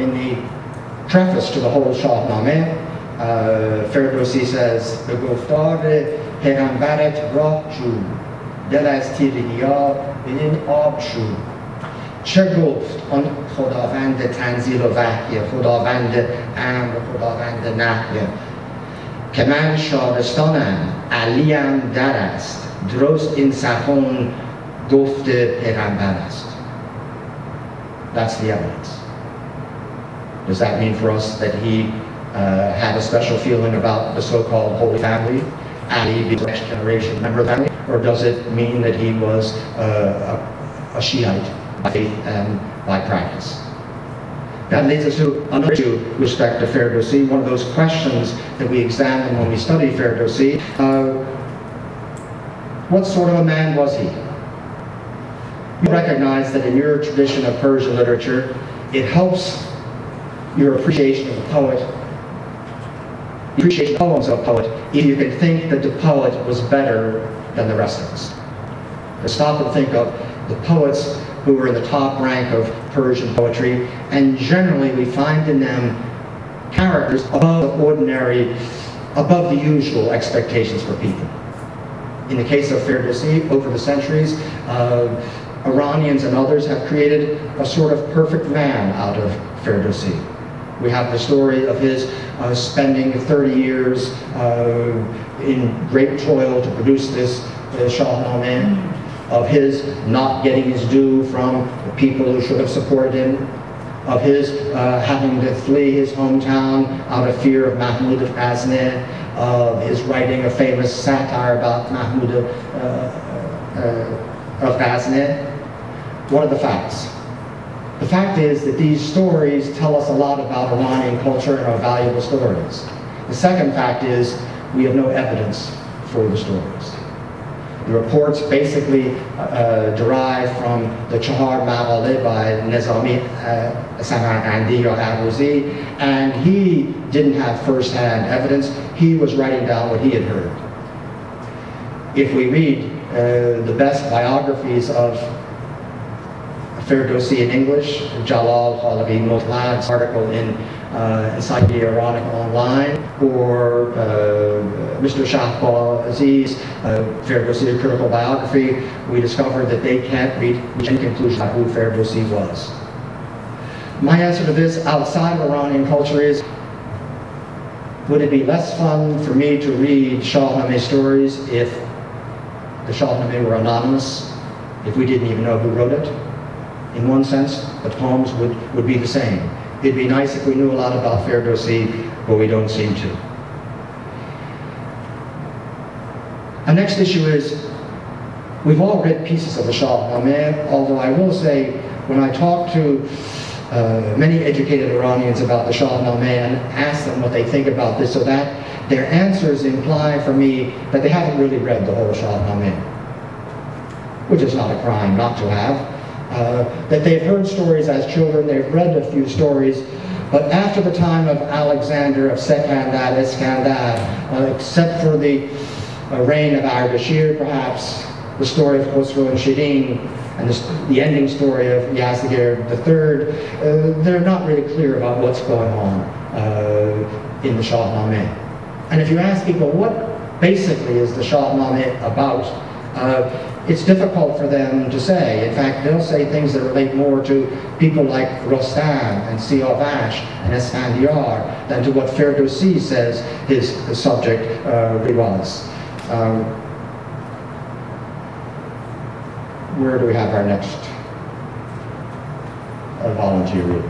in the preface to the whole Shahnameh, uh, Ferdowsi says, به گفتار پیغمبرت راه جو دل از تیرگی ها به این آب شو چه گفت آن خداوند تنزیل و وحی خداوند امر خداوند نحیه که من شارستانم علیم در است درست این سخن گفت پیغمبر است That's the evidence. Does that mean for us that he uh, had a special feeling about the so-called Holy Family, Ali the next generation member of the family, or does it mean that he was uh, a, a Shiite by faith and by practice? That leads us to another issue with respect to Ferdowsi, one of those questions that we examine when we study Ferdowsi. Uh, what sort of a man was he? You recognize that in your tradition of Persian literature, it helps your appreciation of the poet, the appreciation of poems of a poet, if you can think that the poet was better than the rest of us. To stop and think of the poets who were in the top rank of Persian poetry, and generally we find in them characters above the ordinary, above the usual expectations for people. In the case of Ferdowsi, over the centuries, uh, Iranians and others have created a sort of perfect man out of Ferdowsi. We have the story of his uh, spending 30 years uh, in great toil to produce this uh, Shahnameh, of his not getting his due from the people who should have supported him, of his uh, having to flee his hometown out of fear of Mahmud of Ghazni, of his writing a famous satire about Mahmud of, uh, uh, of Ghazni. What are the facts? The fact is that these stories tell us a lot about Iranian culture and are valuable stories. The second fact is we have no evidence for the stories. The reports basically uh, derive from the Chahar Maqale by Nizami uh, Samarkandi or Aruzi, and he didn't have first-hand evidence. He was writing down what he had heard. If we read uh, the best biographies of Ferdowsi in English, Jalal Khaleghi Motlagh's article in uh, Encyclopedia Iranica Online, or uh, Mr. Shahbaz Aziz's uh, Ferdowsi critical biography, we discovered that they can't reach any conclusion about who Ferdowsi was. My answer to this outside of Iranian culture is, would it be less fun for me to read Shahnameh stories if the Shahnameh were anonymous, if we didn't even know who wrote it? In one sense, the poems would, would be the same. It'd be nice if we knew a lot about Ferdowsi, but we don't seem to. The next issue is, we've all read pieces of the Shahnameh, although I will say, when I talk to uh, many educated Iranians about the Shahnameh and ask them what they think about this or that, their answers imply for me that they haven't really read the whole Shahnameh, which is not a crime not to have. Uh, that they've heard stories as children, they've read a few stories, but after the time of Alexander, of Sekandar, Iskandar, uh, except for the uh, reign of Ardashir, perhaps, the story of Khosrow and Shirin, and the, the, ending story of Yazdegerd III, uh, they're not really clear about what's going on uh, in the Shahnameh. And if you ask people, what basically is the Shahnameh about, uh, it's difficult for them to say. In fact, they'll say things that relate more to people like Rostam and Siavash and Esfandiar than to what Ferdowsi says his, his subject uh, really was. Um, where do we have our next uh, volunteer reader?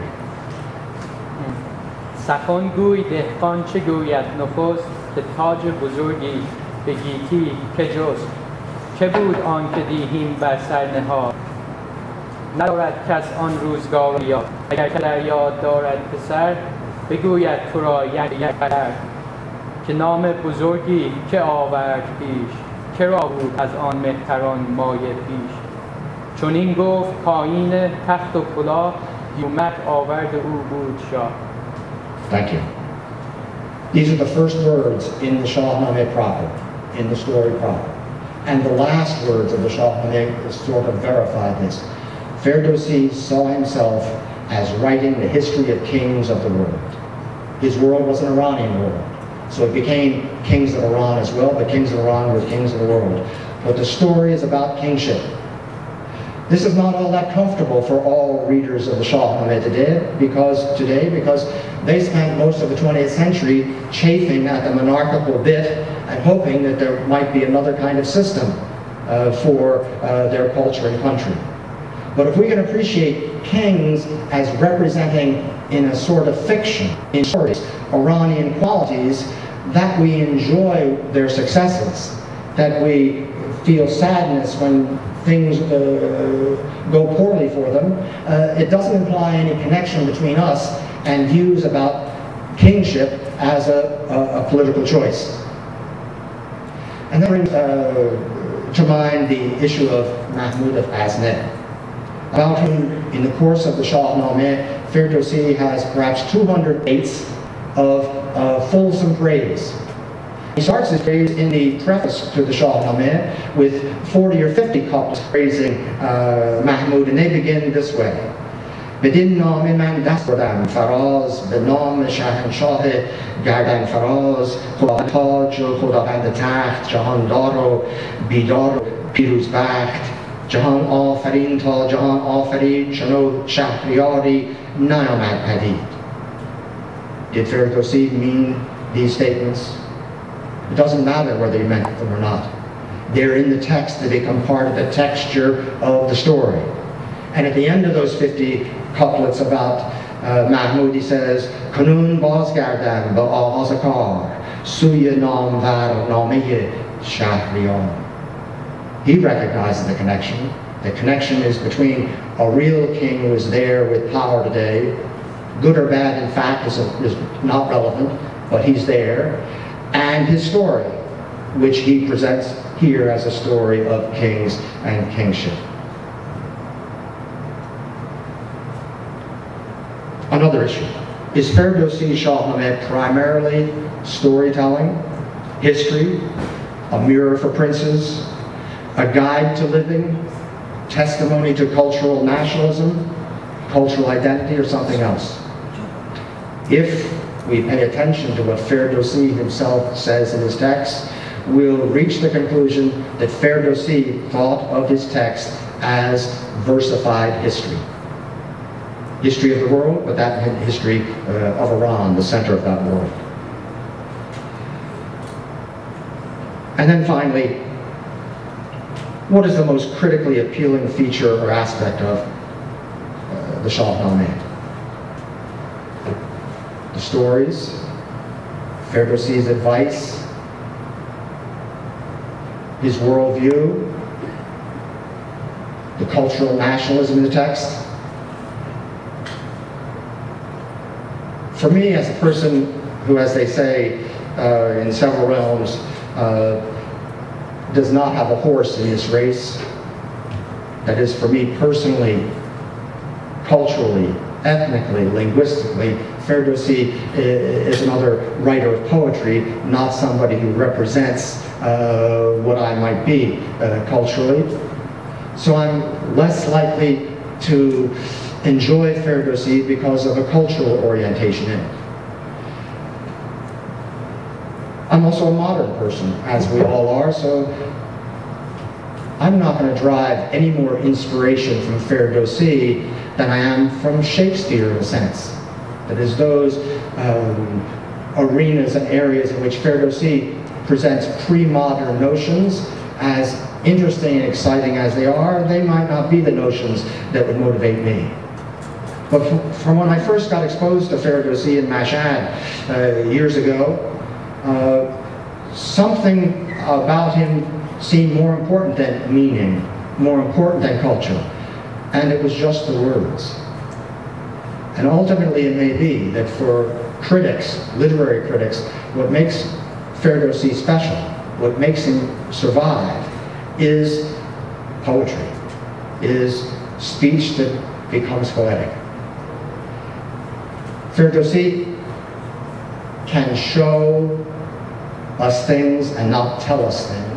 سخن گوی دهقان چه گوید نخست که تاج بزرگی به گیتی که جست چه بود آن که دیهیم بر سر نهاد؟ ندارد کس آن روزگار یا اگر که در یاد دارد پسر بگوید تو را یک یک که نام بزرگی که آورد پیش که را بود از آن مهتران مایه پیش؟ چون این گفت پایین تخت و کلاه یومت آورد او بود شاه. Thank you. These are the first words in the Shahnameh proper, in the story proper. And the last words of the Shahnameh sort of verify this. Ferdowsi saw himself as writing the history of kings of the world. His world was an Iranian world. So it became kings of Iran as well, but kings of Iran were kings of the world. But the story is about kingship. This is not all that comfortable for all readers of the Shahnameh today because, today because they spent most of the 20th century chafing at the monarchical bit and hoping that there might be another kind of system uh, for uh, their culture and country. But if we can appreciate kings as representing in a sort of fiction, in stories, Iranian qualities, that we enjoy their successes, that we feel sadness when things uh, go poorly for them, uh, it doesn't imply any connection between us and views about kingship as a, a, a political choice. And then uh, to mind the issue of Mahmud of Ghazni. About whom, in the course of the Shahnameh, Ferdowsi has perhaps 200 dates of uh, fulsome praise he starts his praise in the preface to the Shahnameh with 40 or 50 couplets praising uh, Mahmud, and they begin this way. بدین نام من دست بردم فراز به نام شهنشاه گردن فراز خدا تاج و خداوند تخت جهاندار و بیدار و پیروز بخت جهان آفرین تا جهان آفرین چنو شهریاری نیامد پدید Did Ferdowsi mean these statements? It doesn't matter whether he meant them or not. They're in the text, they become part of the texture of the story. And at the end of those 50 couplets about uh, Mahmoud, he says, Kanun bazgardam ba azakar, nam var namiye shahriyan. He recognizes the connection. The connection is between a real king who is there with power today. Good or bad, in fact, is, a, is not relevant, but he's there and his story, which he presents here as a story of kings and kingship. Is Ferdowsi Shahnameh primarily storytelling, history, a mirror for princes, a guide to living, testimony to cultural nationalism, cultural identity, or something else? If we pay attention to what Ferdowsi himself says in his text, we'll reach the conclusion that Ferdowsi thought of his text as versified history. History of the world, but that history uh, of Iran, the center of that world. And then finally, what is the most critically appealing feature or aspect of uh, the Shahnameh? the stories, Ferdowsi's advice, his worldview, the cultural nationalism in the text. For me, as a person who, as they say uh, in several realms, uh, does not have a horse in this race, that is for me personally, culturally, ethnically, linguistically, Ferdowsi is another writer of poetry, not somebody who represents uh, what I might be uh, culturally. So I'm less likely to enjoy Ferdowsi because of a cultural orientation in it. I'm also a modern person, as we all are, so I'm not going to drive any more inspiration from Ferdowsi than I am from Shakespeare in a sense. That is those um, arenas and areas in which Ferdowsi presents pre-modern notions as interesting and exciting as they are, they might not be the notions that would motivate me. But from when I first got exposed to Ferdowsi in Mashhad uh, years ago, uh, something about him seemed more important than meaning, more important than culture. And it was just the words. And ultimately it may be that for critics, literary critics, what makes Ferdowsi special, what makes him survive, is poetry, is speech that becomes poetic. Ferdowsi can show us things and not tell us things.